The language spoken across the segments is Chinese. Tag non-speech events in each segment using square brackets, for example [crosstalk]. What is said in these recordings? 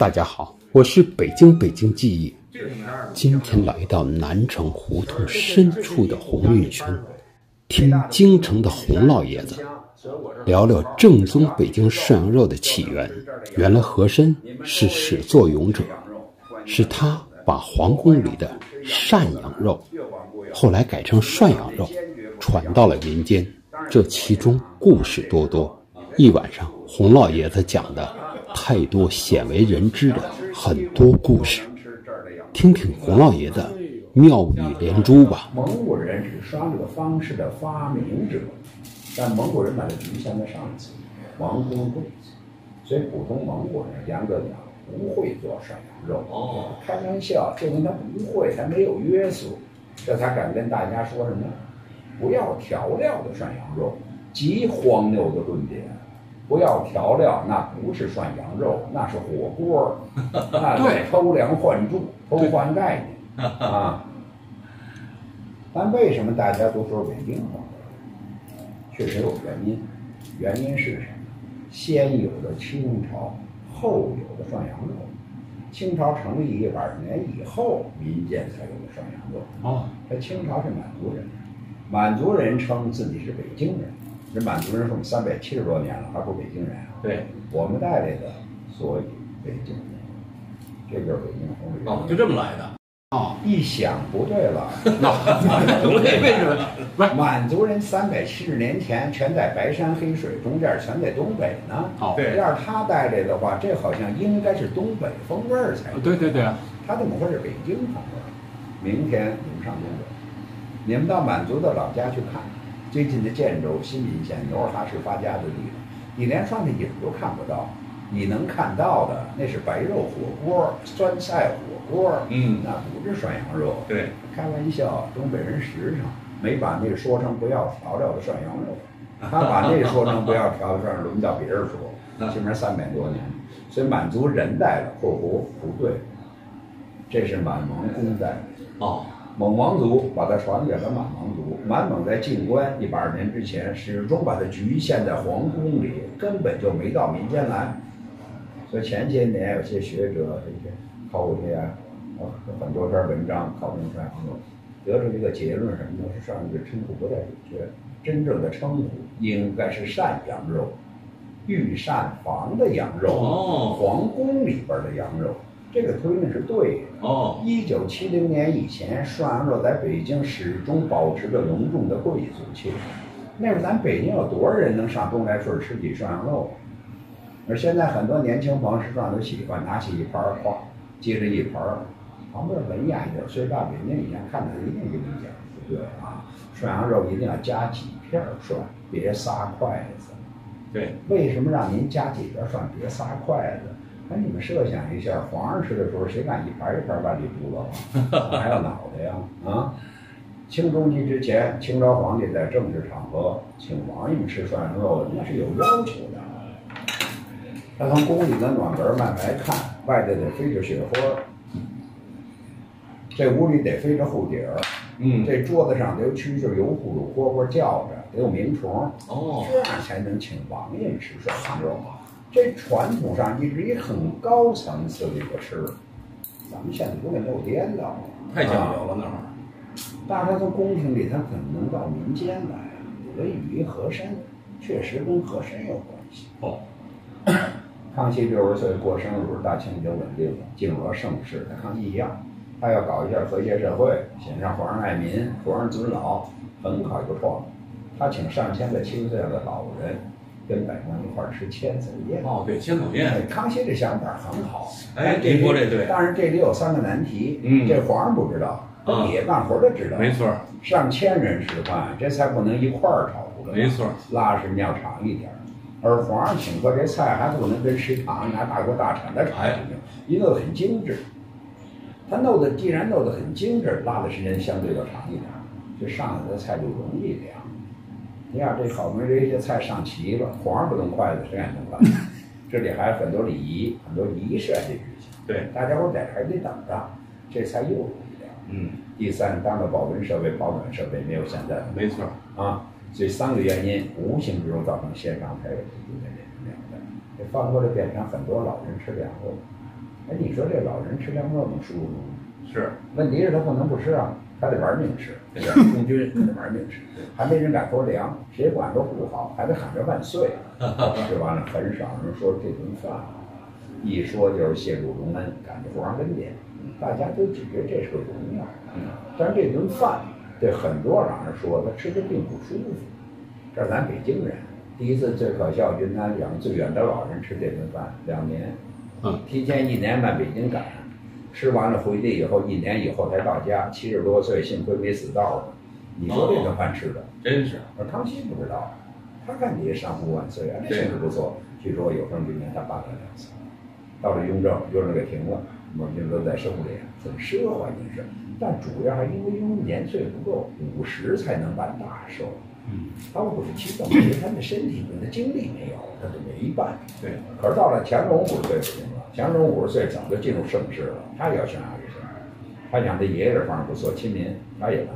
大家好，我是北京北京记忆。今天来到南城胡同深处的鸿运轩，听京城的洪老爷子聊聊正宗北京涮羊肉的起源。原来和珅是始作俑者，是他把皇宫里的涮羊肉后来改成涮羊肉，传到了民间。这其中故事多多，一晚上洪老爷子讲的。太多鲜为人知的很多故事，听听洪老爷的妙语连珠吧。蒙古人是刷这个方式的发明者，但蒙古人把它局限在上层，王公贵族，所以普通蒙古人严格讲不会做涮羊肉。哦，开玩笑，就因他不会，他没有约束，这才敢跟大家说什么不要调料的涮羊肉，极荒谬的论点。不要调料，那不是涮羊肉，那是火锅 [laughs] 那是偷梁换柱、偷换概念啊！[laughs] 但为什么大家都说北京话？确实有原因，原因是什么？先有的清朝，后有的涮羊肉。清朝成立一百年以后，民间才有的涮羊肉。哦，这清朝是满族人，满族人称自己是北京人。这满族人是我们三百七十多年了，还不是北京人啊？对，我们带来的，所以北京人，这就是北京红旅。哦，就这么来的。哦，一想不对了，不对，为什么？不是满族人三百七十年前全在白山黑水中间，全在东北呢。哦，对。要是他带来的话，这好像应该是东北风味儿才对。对对对。他怎么会是北京风味儿？明天你们上东北，你们到满族的老家去看看。最近的建州、新民县、努尔哈赤发家的地方，你连涮的影都看不到。你能看到的那是白肉火锅、酸菜火锅，嗯，那不是涮羊肉。对，开玩笑，东北人实诚，没把那说成不要调料的涮羊肉，[laughs] 他把那说成不要调料涮，轮不到别人说。[laughs] 起码三百多年，所以满族人带的（括弧不对），这是满蒙公带的。哦。蒙王族把它传给了满蒙族，满蒙在进关一百二年之前，始终把它局限在皇宫里，根本就没到民间来。所以前些年有些学者这些考古学家啊，很多篇文章讨论涮羊肉，得出一个结论什么呢？是上一个称呼不太准确，真正的称呼应该是善羊肉，御膳房的羊肉，皇宫里边的羊肉。这个推论是对的。哦，一九七零年以前，涮羊肉在北京始终保持着隆重的贵族气质。那时候咱北京有多少人能上东来顺吃起涮羊肉？而现在很多年轻朋友吃涮羊肉喜欢拿起一盘儿，哗，接着一盘儿，旁边文雅一点，所以到北京以前看的一定跟你讲不对啊，涮羊肉一定要加几片涮，别撒筷子。对，为什么让您加几片涮，别撒筷子？那你们设想一下，皇上吃的时候，谁敢一盘一盘往里嘟了？[laughs] 还要脑袋呀？啊！清中期之前，清朝皇帝在正式场合请王爷们吃涮羊肉，那是有要求的。他从宫里的暖门外来看，外头得飞着雪花这屋里得飞着户底儿，嗯，这桌子上得有蛐蛐、有呼噜、蝈蝈叫着，得有鸣虫，哦，这样才能请王爷们吃涮羊肉。这传统上一直以很高层次的一个吃，咱们现在有点没有颠倒了，太讲究了那会儿。大家从宫廷里，他怎么能到民间来？得益于和珅，确实跟和珅有关系。哦，康熙六十岁过生日，大清已经稳定了，进入了盛世。跟康熙一样，他要搞一下和谐社会，显示皇上爱民，皇上尊老，很考一个创意。他请上千个七十岁的老人。跟百官一块儿吃千层宴哦，对，千层宴。康熙这想法很好，哎，这说这对。当然这里有三个难题，嗯，这皇上不知道，底下干活的知道。没错，上千人吃饭，这菜不能一块儿炒出来，没错，拉时间要长一点。而皇上请客，这菜还不能跟食堂拿大锅大铲子炒，一弄得很精致。他弄的既然弄得很精致，拉的时间相对要长一点，这上来的菜就容易凉。你看这好不容易这些菜上齐了，皇上不动筷子，谁敢动筷子？[laughs] 这里还有很多礼仪，很多仪式还得执行。对，大家伙在这还得等着，这菜又容易凉。嗯。第三，当了保温设备、保暖设备没有现在的。没错。啊，所以三个原因无形之中造成线上才有有点凉的。这翻过来变成很多老人吃凉肉，哎，你说这老人吃凉肉能舒服吗？是，问题是他不能不吃啊，他得玩命吃，对吧？空军得玩命吃，还没人敢说粮，谁管都不好，还得喊着万岁。[laughs] 吃完了，很少人说这顿饭，一说就是谢主隆恩，感谢皇上恩典，大家都只觉得这是个荣耀。但这顿饭对很多老人说，他吃的并不舒服。这是咱北京人，第一次最可笑，云南两个最远的老人吃这顿饭，两年，嗯，提前一年把北京赶上。吃完了回去以后，一年以后才到家，七十多岁，幸亏没死道上。你说这顿饭吃的，真是。而康熙不知道，他看你上不万岁啊，这性质不错。据说有生之年他办了两次，到了雍正，雍正给停了，孟京都在收敛，很奢华一事。但主要还因为雍正年岁不够，五十才能办大寿。嗯，他们不是七等，因为他的身体跟他精力没有，他就没办。对。可是到了乾隆五十岁不行了，乾隆五十岁早就进入盛世了，他也要宣扬这事他想他爷爷这方式不错，亲民，他也办。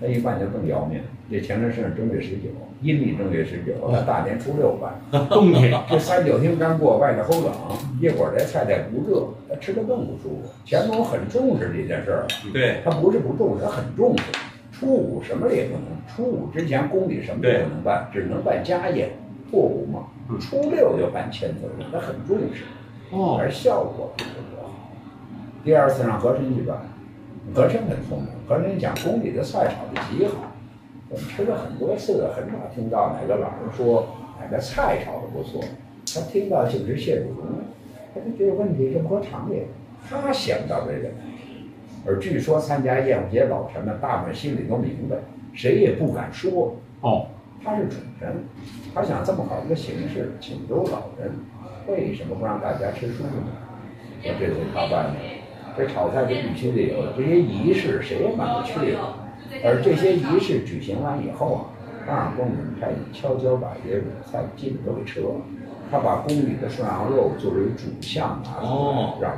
他一办就更要命。这乾隆是正月十九，阴历正月十九，他大年初六办。冬天 [laughs] 这三九天刚过，外头齁冷，一会儿这菜菜不热，他吃的更不舒服。乾隆很重视这件事儿，对他不是不重视，他很重视。初五什么也不能，初五之前宫里什么也不能办，只能办家宴，破五嘛。初六就办迁走了，他很重视，哦，而效果不是多好。第二次让和珅去办，和珅很聪明，和珅讲宫里的菜炒的极好，我们吃了很多次，很少听到哪个老人说哪个菜炒的不错，他听到就是谢主隆，他就觉得问题这不合常理，他想到这个。而据说参加宴会节老臣们大部分心里都明白，谁也不敢说。哦，他是主人，他想这么好一个形式，请州老人，为什么不让大家吃素呢？说这回他办的，这炒菜就必须得有这些仪式，谁也瞒不去了。而这些仪式举行完以后啊，二宫人派你悄悄把这些卤菜基本都给撤了，他把宫里的涮羊肉作为主项拿出来让。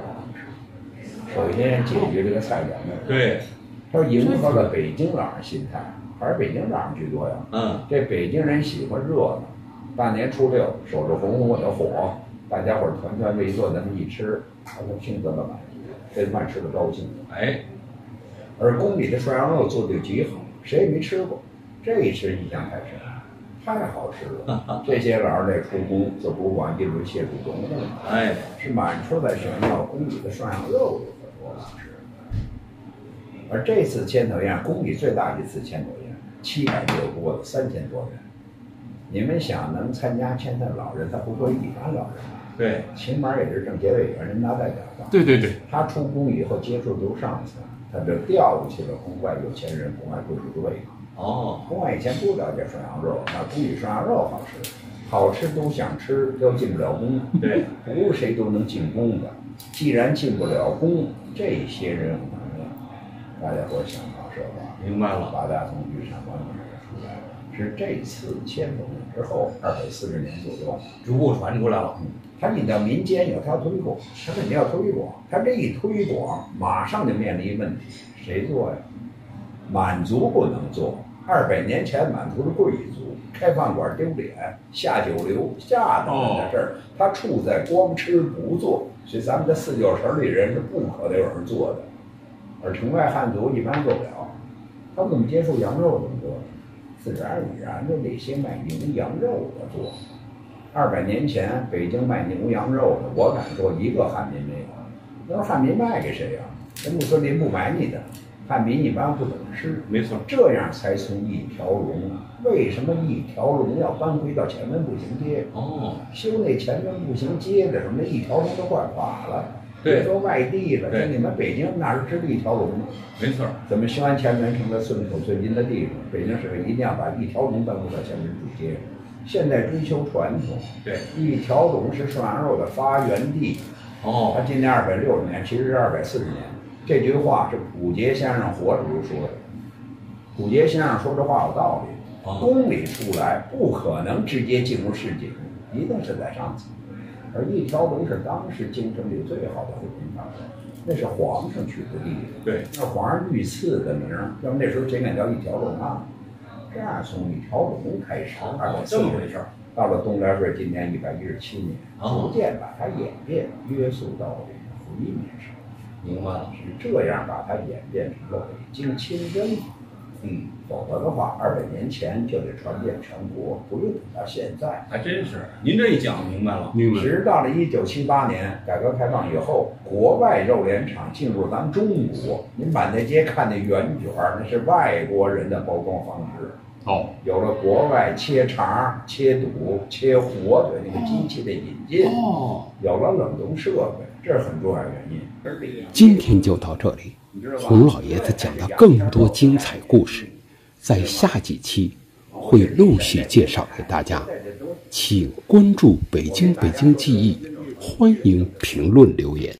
首先解决这个菜园的，对，他说迎合了北京老人心态，还是北京老人居多呀。嗯，这北京人喜欢热闹，大年初六守着红红的火，大家伙儿团团围坐，那么一吃，他就兴奋了满意，这饭吃的高兴。哎，而宫里的涮羊肉做的极好，谁也没吃过，这一吃印象太深，太好吃了。这些老人这出宫就不管进入谢主隆了，哎，是满处在炫耀宫里的涮羊肉有多好吃。而这次千头宴，宫里最大一次千头宴，七百六多的三千多人。你们想能参加千头老人，他不会一般老人吧？对，起码也是政协委员、人大代表吧？对对对，他出宫以后接触都上层，他就调去了宫外有钱人、宫外贵族的位置。哦，宫外以前不了解涮羊肉，那宫里涮羊肉好吃，好吃都想吃，都进不了宫。对，不是谁都能进宫的。既然进不了宫，这些人大家伙想方设法。明白了，八大从御膳官里出来了，是这次迁走之后二百四十年左右，逐步传出来了。嗯，他引到民间有他要推广，他肯定要推广，他这一推广，马上就面临一问题，谁做呀？满族不能做。二百年前满族是贵族开饭馆丢脸，下九流下等人的事儿，他处在光吃不做，所以咱们这四九城里人是不可能有人做的，而城外汉族一般做不了，他们怎么接触羊肉怎么做？自然而然的那些卖牛羊肉的做。二百年前北京卖牛羊肉的，我敢说一个汉民没有。那时候汉民卖给谁呀、那穆斯林不买你的，汉民一般不怎么吃。没错，这样才从一条龙。为什么一条龙要搬回到前门步行街？哦，修那前门步行街的时候，那一条龙都换法了。对别说外地了，就你们北京哪是知道一条龙呢？没错，怎么修完前门成了寸土寸金的地方？北京市一定要把一条龙搬回到前门步街。现在追求传统，对，一条龙是涮羊肉的发源地。哦，它，今年二百六十年，其实是二百四十年。这句话是溥杰先生活着时候说的。溥杰先生说这话有道理。哦，宫里出来不可能直接进入市井，一定是在上层。而一条龙是当时京城里最好的回民大官，那是皇上取的地方，对，那皇上御赐的名儿，要不那时候谁敢叫一条龙啊？这样从一条龙开始，这么回事儿。到了东来顺今年一百一十七年，哦逐渐把它演变约束到福音面上，明白了，是这样把它演变成了北京清真法。嗯，否则的话，二百年前就得传遍全国，不用等到现在。还真是。您这一讲明白了，明白直到了一九七八年改革开放以后，国外肉联厂进入咱中国，您满大街看那圆卷儿，那是外国人的包装方式。哦，有了国外切肠、切肚、切火腿那个机器的引进，哦，有了冷冻设备，这是很重要原因。今天就到这里。洪老爷子讲的更多精彩故事，在下几期会陆续介绍给大家，请关注“北京北京记忆”，欢迎评论留言。